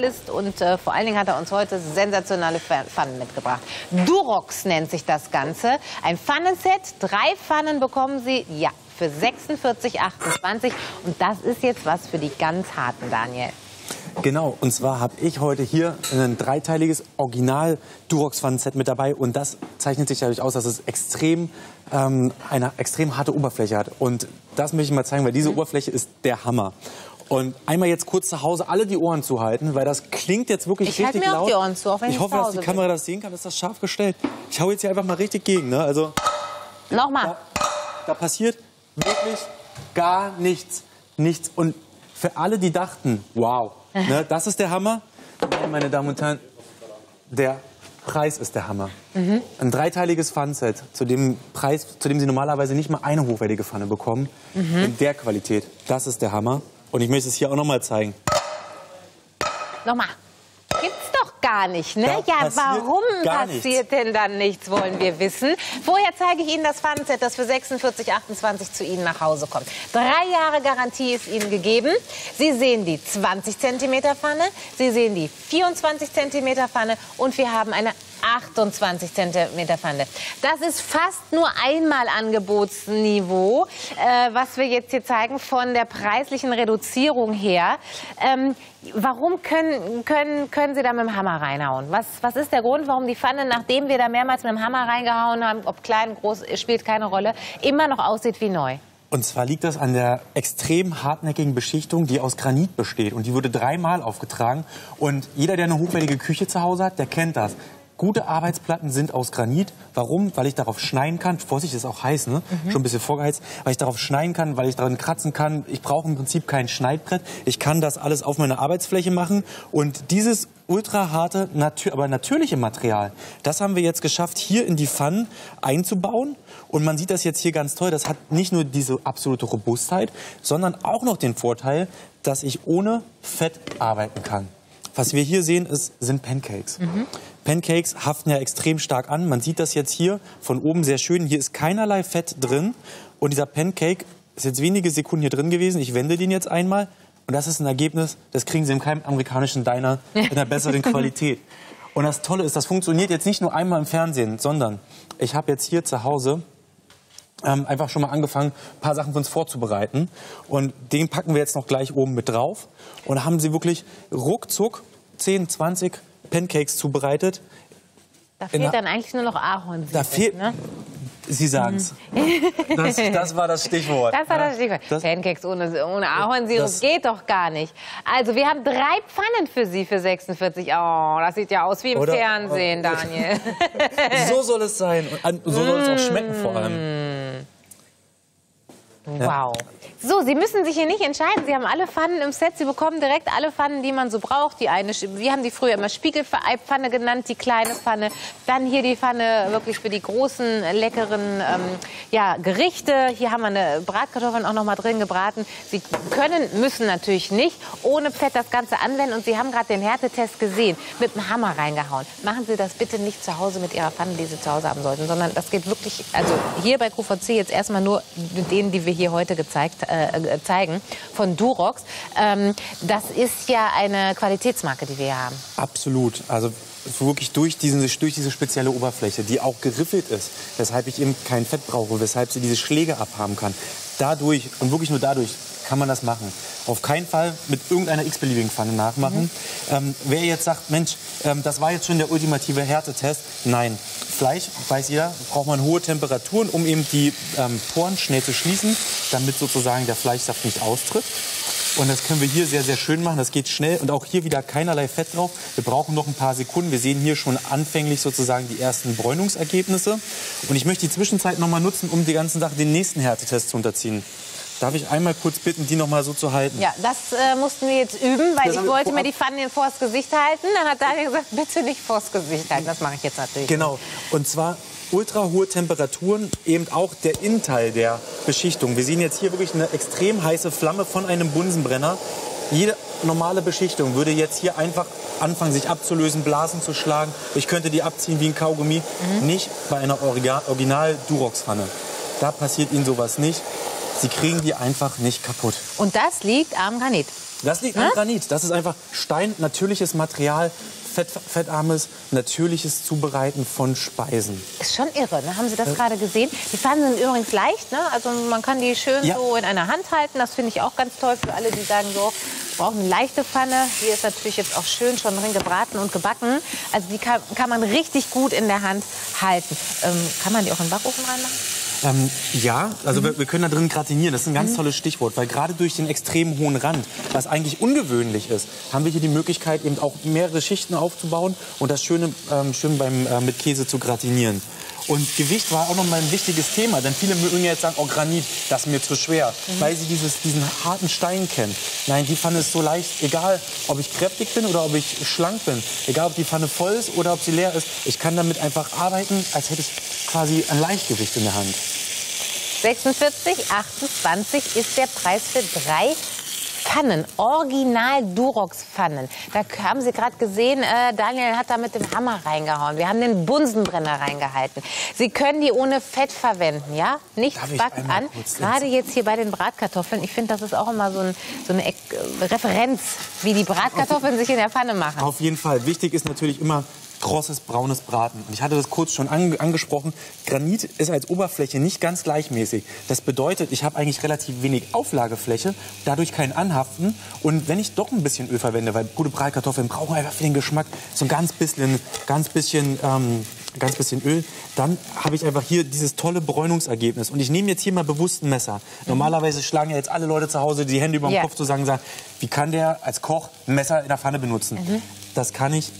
und äh, vor allen Dingen hat er uns heute sensationelle Pfannen mitgebracht. Durox nennt sich das Ganze. Ein Pfannenset, drei Pfannen bekommen Sie, ja, für 46,28 und das ist jetzt was für die ganz harten, Daniel. Genau, und zwar habe ich heute hier ein dreiteiliges Original Durox Pfannenset mit dabei und das zeichnet sich dadurch aus, dass es extrem ähm, eine extrem harte Oberfläche hat und das möchte ich mal zeigen, weil diese mhm. Oberfläche ist der Hammer. Und einmal jetzt kurz zu Hause alle die Ohren zuhalten, weil das klingt jetzt wirklich ich richtig mir laut. Auch die Ohren zu, auch wenn ich, ich hoffe, dass die Kamera das sehen kann. Ist das scharf gestellt? Ich hau jetzt hier einfach mal richtig gegen. Ne? Also nochmal. Da, da passiert wirklich gar nichts, nichts. Und für alle, die dachten, wow, ne, das ist der Hammer, meine Damen und Herren, der Preis ist der Hammer. Mhm. Ein dreiteiliges Pfannenset, zu dem Preis, zu dem Sie normalerweise nicht mal eine hochwertige Pfanne bekommen, mhm. in der Qualität, das ist der Hammer. Und ich möchte es hier auch noch mal zeigen. Nochmal. Gibt's doch gar nicht, ne? Da ja, warum passiert nichts. denn dann nichts, wollen wir wissen. Vorher zeige ich Ihnen das Pfannenset, das für 46,28 zu Ihnen nach Hause kommt. Drei Jahre Garantie ist Ihnen gegeben. Sie sehen die 20 cm Pfanne, Sie sehen die 24 cm Pfanne und wir haben eine 28 cm Pfanne. Das ist fast nur einmal Angebotsniveau, äh, was wir jetzt hier zeigen von der preislichen Reduzierung her. Ähm, warum können, können, können Sie da mit dem Hammer reinhauen? Was, was ist der Grund, warum die Pfanne, nachdem wir da mehrmals mit dem Hammer reingehauen haben, ob klein, groß, spielt keine Rolle, immer noch aussieht wie neu? Und zwar liegt das an der extrem hartnäckigen Beschichtung, die aus Granit besteht. Und die wurde dreimal aufgetragen. Und jeder, der eine hochwertige Küche zu Hause hat, der kennt das. Gute Arbeitsplatten sind aus Granit. Warum? Weil ich darauf schneiden kann. Vorsicht, ist auch heiß, ne? Mhm. Schon ein bisschen vorgeheizt. Weil ich darauf schneiden kann, weil ich daran kratzen kann. Ich brauche im Prinzip kein Schneidbrett. Ich kann das alles auf meiner Arbeitsfläche machen. Und dieses ultra harte, natür aber natürliche Material, das haben wir jetzt geschafft, hier in die Pfannen einzubauen. Und man sieht das jetzt hier ganz toll. Das hat nicht nur diese absolute Robustheit, sondern auch noch den Vorteil, dass ich ohne Fett arbeiten kann. Was wir hier sehen, ist, sind Pancakes. Mhm. Pancakes haften ja extrem stark an. Man sieht das jetzt hier von oben sehr schön. Hier ist keinerlei Fett drin. Und dieser Pancake ist jetzt wenige Sekunden hier drin gewesen. Ich wende den jetzt einmal. Und das ist ein Ergebnis, das kriegen Sie in keinem amerikanischen Diner mit einer besseren Qualität. Und das Tolle ist, das funktioniert jetzt nicht nur einmal im Fernsehen, sondern ich habe jetzt hier zu Hause ähm, einfach schon mal angefangen, ein paar Sachen für uns vorzubereiten. Und den packen wir jetzt noch gleich oben mit drauf. Und da haben Sie wirklich ruckzuck 10, 20 Pancakes zubereitet. Da fehlt dann eigentlich nur noch Ahornsirup. Da fehlt, ne? Sie sagen es. Mhm. Das, das, war das Stichwort. Das war das Stichwort. Das, Pancakes ohne, ohne Ahornsirup das, geht doch gar nicht. Also wir haben drei Pfannen für Sie für 46. Oh, das sieht ja aus wie im oder, Fernsehen, Daniel. so soll es sein. Und so soll es auch schmecken vor allem. Wow. So, Sie müssen sich hier nicht entscheiden. Sie haben alle Pfannen im Set. Sie bekommen direkt alle Pfannen, die man so braucht. Die eine, wir haben die früher immer Spiegelpfanne genannt, die kleine Pfanne. Dann hier die Pfanne wirklich für die großen, leckeren ähm, ja, Gerichte. Hier haben wir eine Bratkartoffeln auch noch mal drin gebraten. Sie können, müssen natürlich nicht ohne Fett das Ganze anwenden. Und Sie haben gerade den Härtetest gesehen, mit dem Hammer reingehauen. Machen Sie das bitte nicht zu Hause mit Ihrer Pfanne, die Sie zu Hause haben sollten, sondern das geht wirklich, also hier bei QVC jetzt erstmal nur mit denen, die wir hier heute gezeigt haben äh, zeigen, von Durox. Ähm, das ist ja eine Qualitätsmarke, die wir hier haben. Absolut. Also wirklich durch, diesen, durch diese spezielle Oberfläche, die auch geriffelt ist, weshalb ich eben kein Fett brauche, weshalb sie diese Schläge abhaben kann. Dadurch und wirklich nur dadurch kann man das machen. Auf keinen Fall mit irgendeiner x-beliebigen Pfanne nachmachen. Mhm. Ähm, wer jetzt sagt, Mensch, ähm, das war jetzt schon der ultimative Härtetest, nein. Fleisch, weiß jeder, braucht man hohe Temperaturen, um eben die ähm, Poren schnell zu schließen, damit sozusagen der Fleischsaft nicht austritt. Und das können wir hier sehr, sehr schön machen. Das geht schnell und auch hier wieder keinerlei Fett drauf. Wir brauchen noch ein paar Sekunden. Wir sehen hier schon anfänglich sozusagen die ersten Bräunungsergebnisse. Und ich möchte die Zwischenzeit noch mal nutzen, um die ganzen Sachen den nächsten Härtetest zu unterziehen. Darf ich einmal kurz bitten, die noch mal so zu halten? Ja, das äh, mussten wir jetzt üben, weil ich wollte mir die Pfannen vors Gesicht halten. Dann hat Daniel gesagt, bitte nicht vors Gesicht halten. Das mache ich jetzt natürlich. Genau. Und zwar ultra hohe Temperaturen, eben auch der Innenteil der Beschichtung. Wir sehen jetzt hier wirklich eine extrem heiße Flamme von einem Bunsenbrenner. Jede normale Beschichtung würde jetzt hier einfach anfangen, sich abzulösen, Blasen zu schlagen. Ich könnte die abziehen wie ein Kaugummi. Mhm. Nicht bei einer Original-Durox-Pfanne. Da passiert Ihnen sowas nicht. Sie kriegen die einfach nicht kaputt. Und das liegt am Granit? Das liegt am Granit. Das ist einfach Stein, natürliches Material, fett, fettarmes, natürliches Zubereiten von Speisen. Ist schon irre, ne? haben Sie das äh. gerade gesehen? Die Pfannen sind übrigens leicht, ne? also man kann die schön ja. so in einer Hand halten. Das finde ich auch ganz toll für alle, die sagen so, brauchen eine leichte Pfanne. Hier ist natürlich jetzt auch schön schon drin gebraten und gebacken. Also die kann, kann man richtig gut in der Hand halten. Ähm, kann man die auch in den Backofen reinmachen? Ähm, ja, also mhm. wir, wir, können da drin gratinieren. Das ist ein ganz mhm. tolles Stichwort, weil gerade durch den extrem hohen Rand, was eigentlich ungewöhnlich ist, haben wir hier die Möglichkeit, eben auch mehrere Schichten aufzubauen und das Schöne ähm, schön beim, äh, mit Käse zu gratinieren. Und Gewicht war auch noch mal ein wichtiges Thema, denn viele mögen jetzt sagen, oh Granit, das ist mir zu schwer, mhm. weil sie dieses, diesen harten Stein kennen. Nein, die Pfanne ist so leicht, egal ob ich kräftig bin oder ob ich schlank bin, egal ob die Pfanne voll ist oder ob sie leer ist, ich kann damit einfach arbeiten, als hätte ich quasi ein Leichtgewicht in der Hand. 46, 28 ist der Preis für drei Pfannen, original Durox-Pfannen. Da haben Sie gerade gesehen, äh, Daniel hat da mit dem Hammer reingehauen. Wir haben den Bunsenbrenner reingehalten. Sie können die ohne Fett verwenden, ja? Nichts backt an. Gerade jetzt hier bei den Bratkartoffeln. Ich finde, das ist auch immer so, ein, so eine Referenz, wie die Bratkartoffeln sich in der Pfanne machen. Auf jeden Fall. Wichtig ist natürlich immer krosses braunes Braten. Und ich hatte das kurz schon an, angesprochen. Granit ist als Oberfläche nicht ganz gleichmäßig. Das bedeutet, ich habe eigentlich relativ wenig Auflagefläche, dadurch kein Anhaften. Und wenn ich doch ein bisschen Öl verwende, weil gute Bratkartoffeln brauchen einfach für den Geschmack so ein ganz bisschen, ganz bisschen ähm, ganz bisschen Öl, dann habe ich einfach hier dieses tolle Bräunungsergebnis. Und ich nehme jetzt hier mal bewusst ein Messer. Mhm. Normalerweise schlagen ja jetzt alle Leute zu Hause die Hände über den yeah. Kopf zusammen und sagen, wie kann der als Koch ein Messer in der Pfanne benutzen? Mhm. Das kann ich,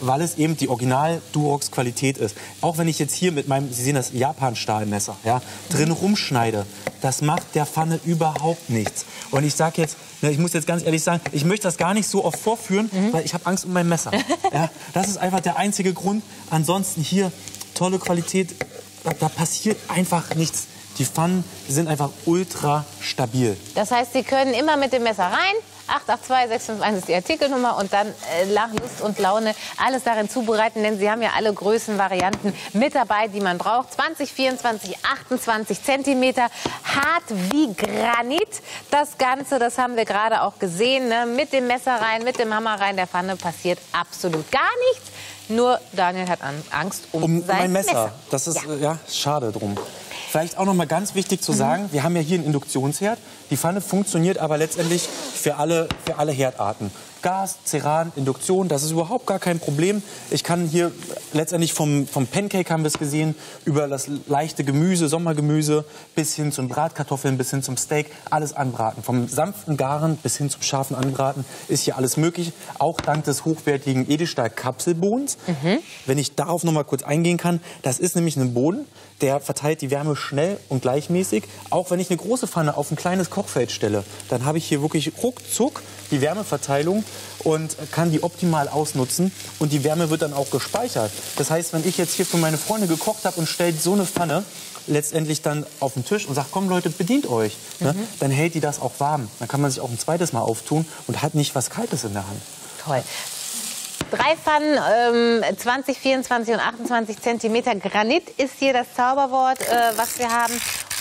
weil es eben die Original-Durox-Qualität ist. Auch wenn ich jetzt hier mit meinem, Sie sehen das Japan-Stahlmesser, ja, drin rumschneide, das macht der Pfanne überhaupt nichts. Und ich sage jetzt, ne, ich muss jetzt ganz ehrlich sagen, ich möchte das gar nicht so oft vorführen, mhm. weil ich habe Angst um mein Messer. Ja, das ist einfach der einzige Grund. Ansonsten hier tolle Qualität, da passiert einfach nichts. Die Pfannen sind einfach ultra stabil. Das heißt, Sie können immer mit dem Messer rein, 882 ist die Artikelnummer und dann äh, nach Lust und Laune alles darin zubereiten, denn Sie haben ja alle Größenvarianten mit dabei, die man braucht. 20, 24, 28 Zentimeter, hart wie Granit. Das Ganze, das haben wir gerade auch gesehen, ne? mit dem Messer rein, mit dem Hammer rein, der Pfanne passiert absolut gar nichts. Nur Daniel hat Angst um, um sein mein Messer. Messer. Das ist ja. ja schade drum. Vielleicht auch noch mal ganz wichtig zu sagen, mhm. wir haben ja hier einen Induktionsherd. Die Pfanne funktioniert aber letztendlich für alle, für alle Herdarten. Gas, Ceran, Induktion, das ist überhaupt gar kein Problem. Ich kann hier letztendlich vom, vom Pancake haben wir es gesehen, über das leichte Gemüse, Sommergemüse, bis hin zum Bratkartoffeln, bis hin zum Steak, alles anbraten. Vom sanften Garen bis hin zum scharfen Anbraten ist hier alles möglich. Auch dank des hochwertigen Edelstahl-Kapselbodens. Mhm. Wenn ich darauf noch mal kurz eingehen kann, das ist nämlich ein Boden, der verteilt die Wärme schnell und gleichmäßig. Auch wenn ich eine große Pfanne auf ein kleines Kochfeld stelle, dann habe ich hier wirklich ruckzuck die Wärmeverteilung und kann die optimal ausnutzen. Und die Wärme wird dann auch gespeichert. Das heißt, wenn ich jetzt hier für meine Freunde gekocht habe und stellt so eine Pfanne letztendlich dann auf den Tisch und sagt, komm Leute, bedient euch, ne, mhm. dann hält die das auch warm. Dann kann man sich auch ein zweites Mal auftun und hat nicht was Kaltes in der Hand. Toll. Drei Pfannen, ähm, 20, 24 und 28 Zentimeter Granit ist hier das Zauberwort, äh, was wir haben.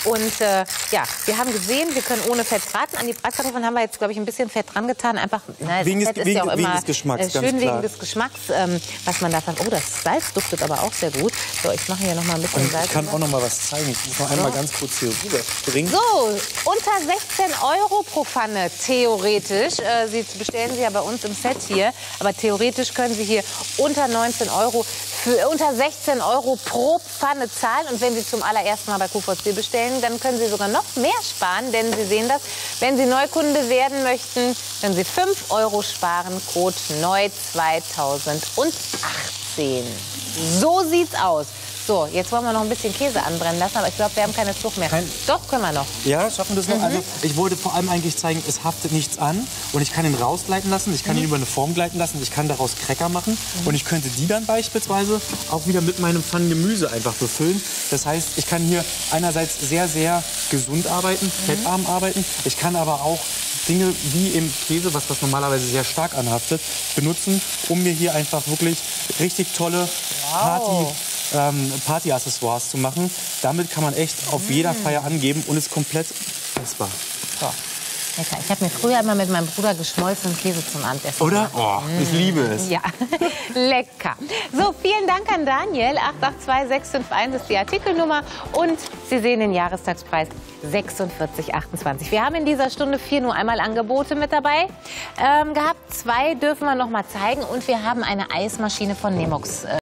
Und äh, ja, wir haben gesehen, wir können ohne Fett braten. An die Bratkartoffeln haben wir jetzt, glaube ich, ein bisschen Fett dran getan. Einfach, na, wegen, Fett des, ist wegen, ja auch immer äh, schön wegen des Geschmacks, ähm, was man davon. Oh, das Salz duftet aber auch sehr gut. So, ich mache hier noch mal ein bisschen Und Salz. Ich kann auch noch mal was zeigen. Ich muss noch einmal so. ganz kurz hier rüber bringen. So, unter 16 Euro pro Pfanne, theoretisch. Äh, Sie bestellen sie ja bei uns im Set hier. Aber theoretisch können Sie hier unter 19 Euro, für unter 16 Euro pro Pfanne zahlen. Und wenn Sie zum allerersten Mal bei QVC bestellen, Stellen, dann können Sie sogar noch mehr sparen, denn Sie sehen das, wenn Sie Neukunde werden möchten, können Sie 5 Euro sparen, Code neu 2018. So sieht's aus. So, jetzt wollen wir noch ein bisschen Käse anbrennen lassen, aber ich glaube, wir haben keine Zug mehr. Kein Doch, können wir noch. Ja, schaffen wir das noch. Mhm. Also, ich wollte vor allem eigentlich zeigen, es haftet nichts an und ich kann ihn rausgleiten lassen, ich kann mhm. ihn über eine Form gleiten lassen, ich kann daraus Cracker machen mhm. und ich könnte die dann beispielsweise auch wieder mit meinem Pfannengemüse einfach befüllen. Das heißt, ich kann hier einerseits sehr, sehr gesund arbeiten, mhm. fettarm arbeiten. Ich kann aber auch Dinge wie im Käse, was das normalerweise sehr stark anhaftet, benutzen, um mir hier einfach wirklich richtig tolle wow. Party ähm, Partyaccessoires zu machen. Damit kann man echt auf jeder mm. Feier angeben und ist komplett unfassbar. So. Lecker. Ich habe mir früher immer mit meinem Bruder geschmolzenen Käse zum Abendessen Oder? Oh, ich liebe es. Ja, lecker. So, vielen Dank an Daniel. 882651 ist die Artikelnummer. Und Sie sehen den Jahrestagspreis 46,28. Wir haben in dieser Stunde vier nur einmal Angebote mit dabei ähm, gehabt. Zwei dürfen wir noch mal zeigen. Und wir haben eine Eismaschine von Nemox. Äh,